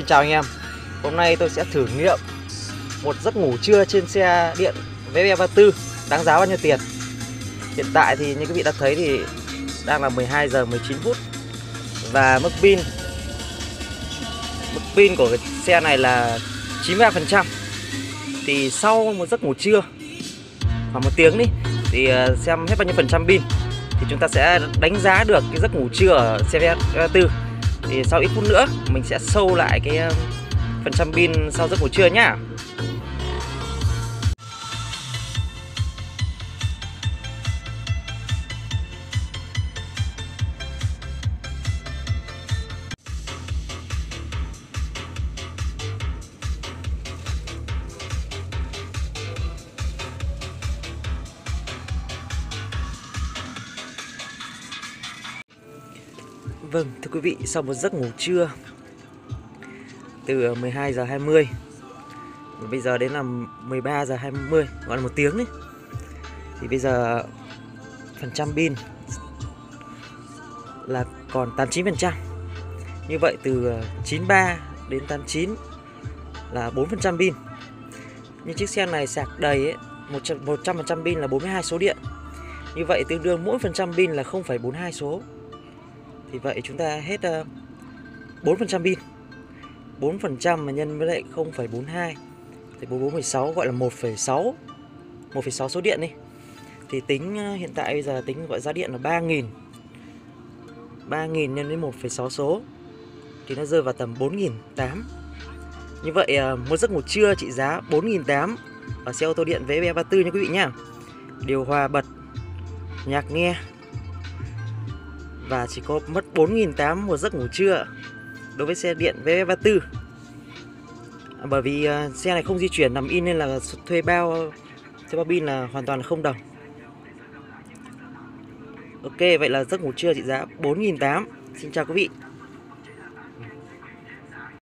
Xin chào anh em. Hôm nay tôi sẽ thử nghiệm một giấc ngủ trưa trên xe điện VB34 Đáng giá bao nhiêu tiền? Hiện tại thì như quý vị đã thấy thì đang là 12 giờ 19 phút. Và mức pin Mức pin của cái xe này là 93% Thì sau một giấc ngủ trưa, Khoảng một tiếng đi, Thì ờ, xem hết bao nhiêu phần trăm pin, Thì chúng ta sẽ đánh giá được cái giấc ngủ trưa ở xe VB34 thì sau ít phút nữa, mình sẽ sâu lại cái ờ, phần trăm pin sau giấc ngủ trưa nhá. Vâng, thưa quý vị, sau một giấc ngủ trưa từ ờ, 12 giờ 20 và bây giờ đến là 13 giờ 20, gọi là một tiếng đấy. Thì bây giờ phần trăm pin là còn 89%. Như vậy từ ờ, 93 đến 89 là 4% pin. Nhưng chiếc xe này sạc đầy ấy, 100% pin là 42 số điện. Như vậy tương đương mỗi phần trăm pin là 0,42 số thì vậy chúng ta hết ờ, uh, 4% pin. 4% mà nhân với lại 0,42 thì 4416 gọi là 1,6 1,6 số điện đi. Thì tính uh, hiện tại bây giờ tính gọi giá điện là 3.000 3.000 nhân với 1,6 số thì nó rơi vào tầm 4.800 như vậy ờ, uh, một giấc ngủ trưa trị giá 4.800 ở xe ô tô điện VB34 nha quý vị nhá điều hòa bật nhạc nghe và chỉ có mất 4.800 một giấc ngủ trưa đối với xe điện VF34 à, bởi vì à, xe này không di chuyển, nằm in nên là thuê bao thuê bao pin là hoàn toàn không đồng. Ok, vậy là giấc ngủ trưa trị giá 4.800 Xin chào quý vị.